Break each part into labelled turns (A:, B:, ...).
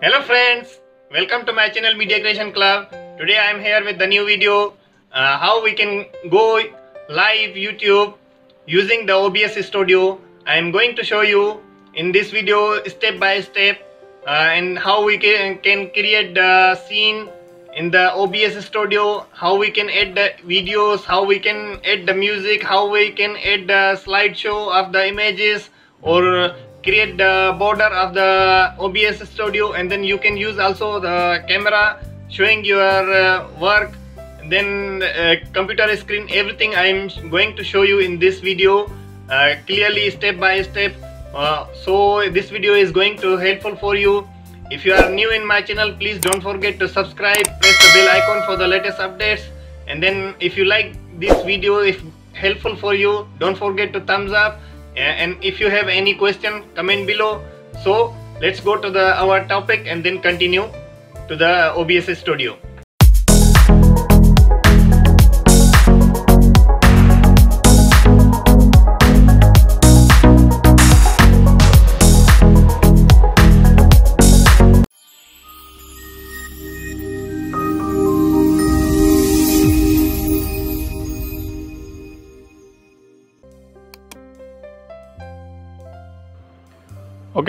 A: Hello friends, welcome to my channel Media Creation Club. Today I am here with the new video uh, how we can go live YouTube using the OBS Studio. I am going to show you in this video step by step uh, and how we can, can create the scene in the OBS Studio, how we can add the videos, how we can add the music, how we can add the slideshow of the images or create the border of the OBS studio and then you can use also the camera showing your uh, work. Then uh, computer screen everything I am going to show you in this video uh, clearly step by step. Uh, so this video is going to helpful for you. If you are new in my channel please don't forget to subscribe press the bell icon for the latest updates. And then if you like this video if helpful for you don't forget to thumbs up and if you have any question comment below. So let's go to the our topic and then continue to the OBS studio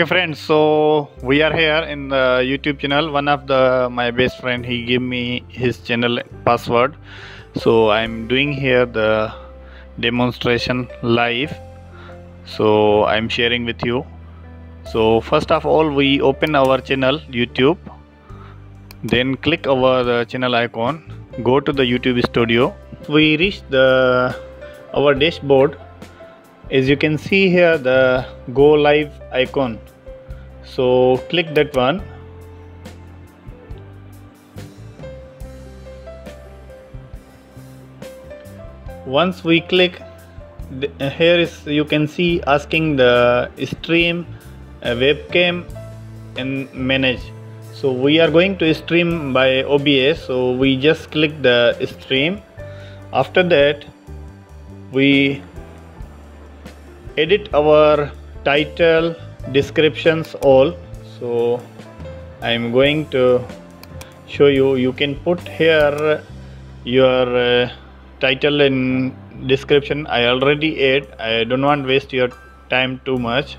A: okay friends so we are here in the youtube channel. One of the my best friend he gave me his channel password. So i'm doing here the demonstration live. So i'm sharing with you. So first of all we open our channel youtube. Then click over the uh, channel icon. Go to the youtube studio. We reach the our dashboard as you can see here the go live icon. So click that one. Once we click here is you can see asking the stream uh, webcam and manage. So we are going to stream by OBS so we just click the stream. After that we edit our title descriptions all. So I'm going to show you. You can put here your uh, title and description. I already add. I don't want waste your time too much.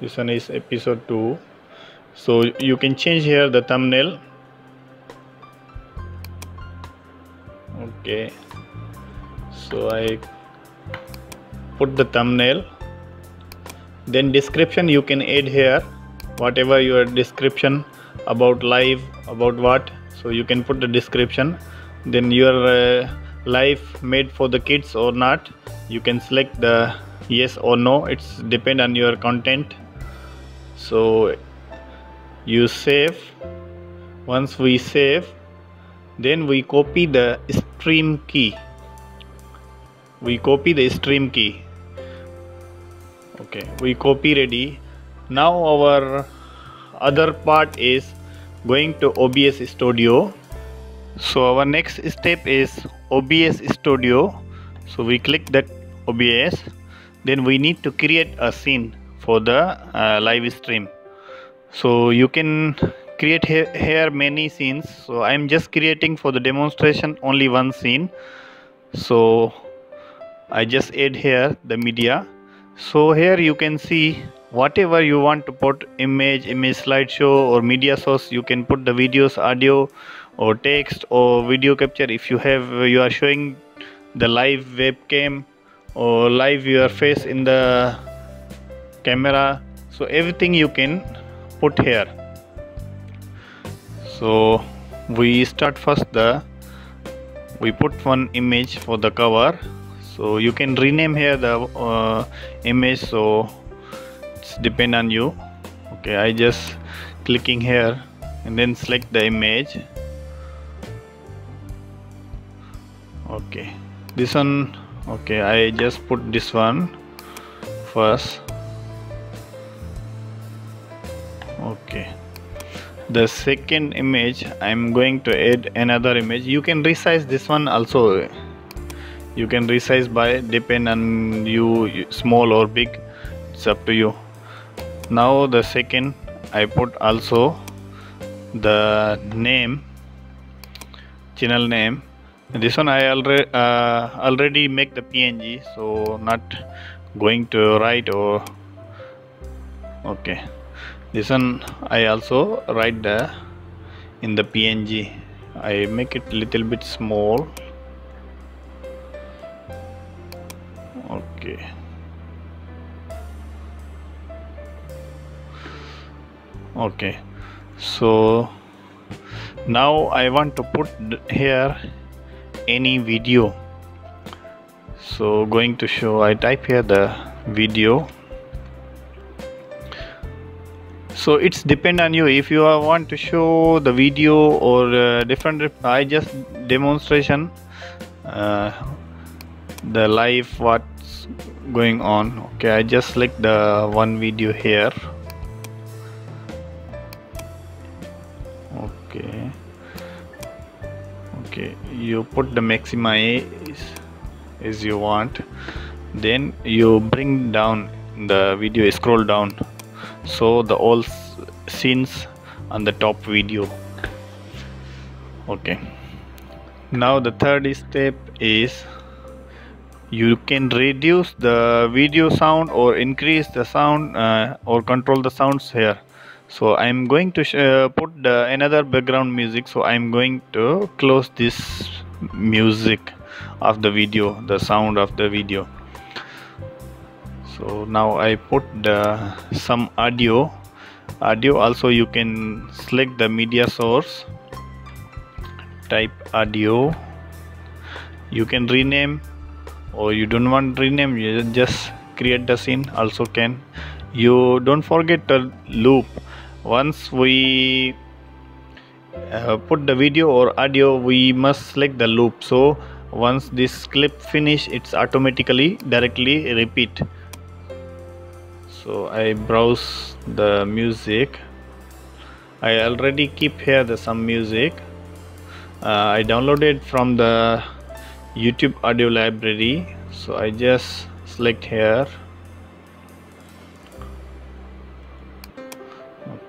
A: This one is episode 2 so you can change here the thumbnail. Okay so I put the thumbnail. Then description you can add here. Whatever your description about live about what so you can put the description. Then your uh, life made for the kids or not you can select the yes or no. It's depend on your content. So you save. Once we save then we copy the stream key we copy the stream key. Okay we copy ready. Now our other part is going to OBS studio. So our next step is OBS studio. So we click that OBS then we need to create a scene for the uh, live stream. So you can create he here many scenes. So I'm just creating for the demonstration only one scene. So I just add here the media. So here you can see whatever you want to put image image slideshow or media source you can put the videos audio or text or video capture. If you have you are showing the live webcam or live your face in the camera. So everything you can put here. So we start first the we put one image for the cover so you can rename here the uh, image so it's depend on you. Okay I just clicking here and then select the image. Okay this one okay I just put this one first. Okay the second image I'm going to add another image. You can resize this one also you can resize by depend on you small or big. It's up to you. Now the second I put also the name channel name. This one I already uh, already make the PNG so not going to write or okay. This one I also write the in the PNG I make it little bit small okay. Okay. So now I want to put here any video. So going to show I type here the video. So it's depend on you. If you want to show the video or uh, different I just demonstration uh, the live what's going on. Okay I just select the one video here. Okay. Okay you put the maximize as you want. Then you bring down the video scroll down. So the all scenes on the top video. Okay. Now the third step is you can reduce the video sound or increase the sound uh, or control the sounds here. So I'm going to uh, put the another background music. So I'm going to close this music of the video the sound of the video. So now I put the some audio. Audio also you can select the media source. Type audio. You can rename or you don't want rename you just create the scene. Also can you don't forget the loop. Once we uh, put the video or audio we must select the loop. So once this clip finish it's automatically directly repeat. So I browse the music. I already keep here the some music. Uh, I downloaded from the YouTube audio library. So I just select here.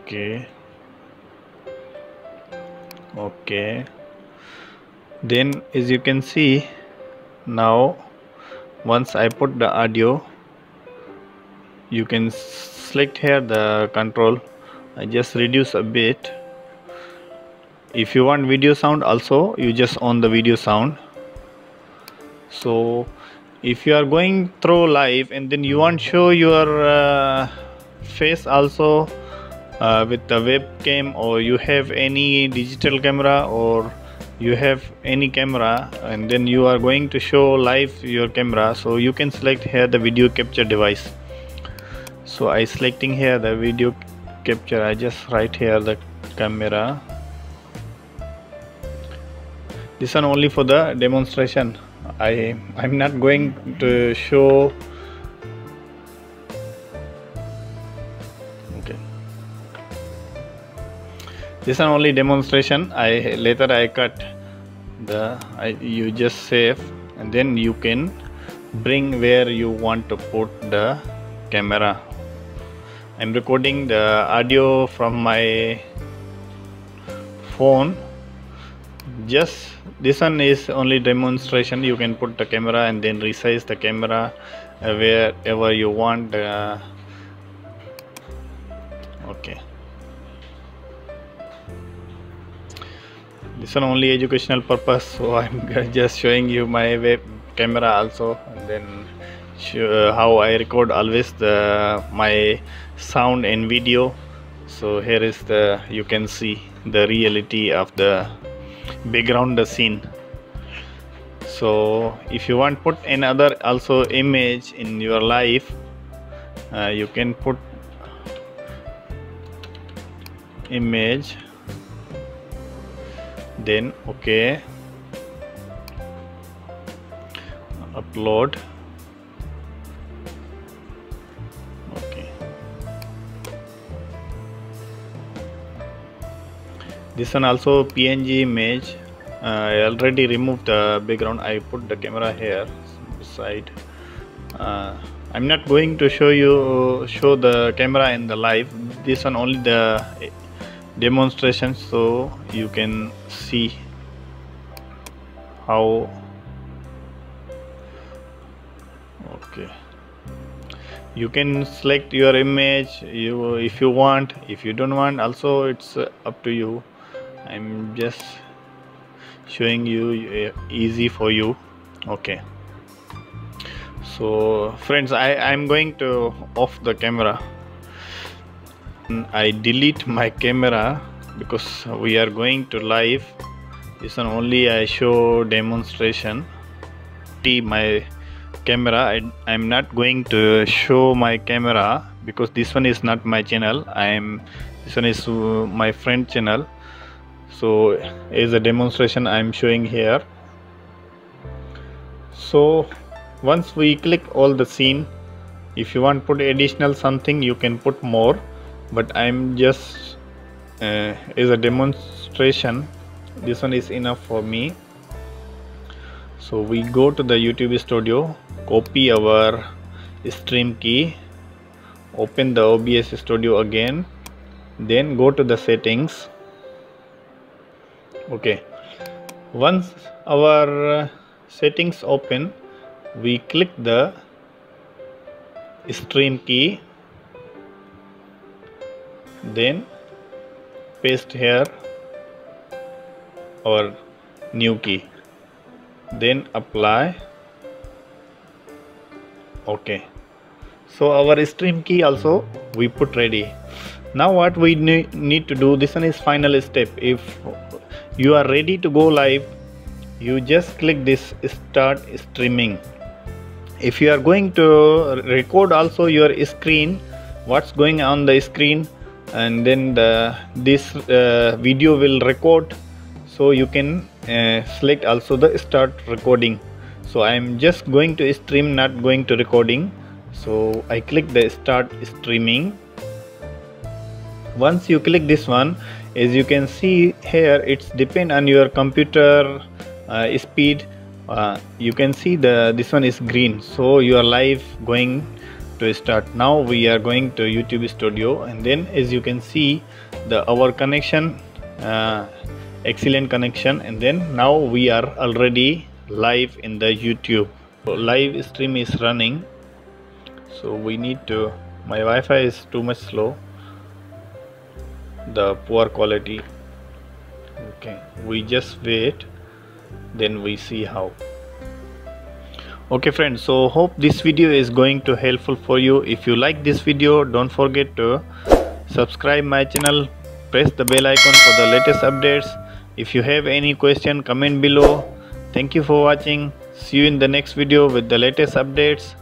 A: Okay. Okay. Then as you can see now once I put the audio you can select here the control. I just reduce a bit. If you want video sound also you just on the video sound so if you are going through live and then you want to show your uh, face also uh, with the webcam or you have any digital camera or you have any camera and then you are going to show live your camera so you can select here the video capture device. So I selecting here the video capture. I just write here the camera. This one only for the demonstration I I'm not going to show. Okay. This one only demonstration. I later I cut the I, you just save and then you can bring where you want to put the camera. I'm recording the audio from my phone. Just this one is only demonstration. You can put the camera and then resize the camera uh, wherever you want uh, okay. This one only educational purpose so i'm just showing you my web camera also and then uh, how i record always the my sound and video. So here is the you can see the reality of the background the scene. So if you want put another also image in your life uh, you can put image then okay upload this one also png image. I already removed the background. I put the camera here beside. Uh, I'm not going to show you show the camera in the live. This one only the demonstration so you can see how okay. You can select your image. You if you want. If you don't want also it's up to you I'm just showing you uh, easy for you. Okay. So friends I I'm going to off the camera. I delete my camera because we are going to live. This one only I show demonstration. See my camera. I, I'm not going to show my camera because this one is not my channel. I am this one is uh, my friend channel so is a demonstration I'm showing here. So once we click all the scene if you want put additional something you can put more. But I'm just uh, as a demonstration. This one is enough for me. So we go to the YouTube studio copy our stream key open the OBS studio again then go to the settings okay. Once our uh, settings open we click the stream key. Then paste here our new key. Then apply. Okay. So our stream key also we put ready. Now what we need to do this one is final step. If you are ready to go live. You just click this start streaming. If you are going to record also your screen what's going on the screen and then the, this uh, video will record. So you can uh, select also the start recording. So I am just going to stream not going to recording. So I click the start streaming. Once you click this one as you can see here it's depend on your computer uh, speed. Uh, you can see the this one is green. So you are live going to start. Now we are going to youtube studio. And then as you can see the our connection uh, excellent connection. And then now we are already live in the youtube. So live stream is running. So we need to my wi-fi is too much slow the poor quality. Okay we just wait then we see how. Okay friends so hope this video is going to helpful for you. If you like this video don't forget to subscribe my channel press the bell icon for the latest updates. If you have any question comment below. Thank you for watching. See you in the next video with the latest updates.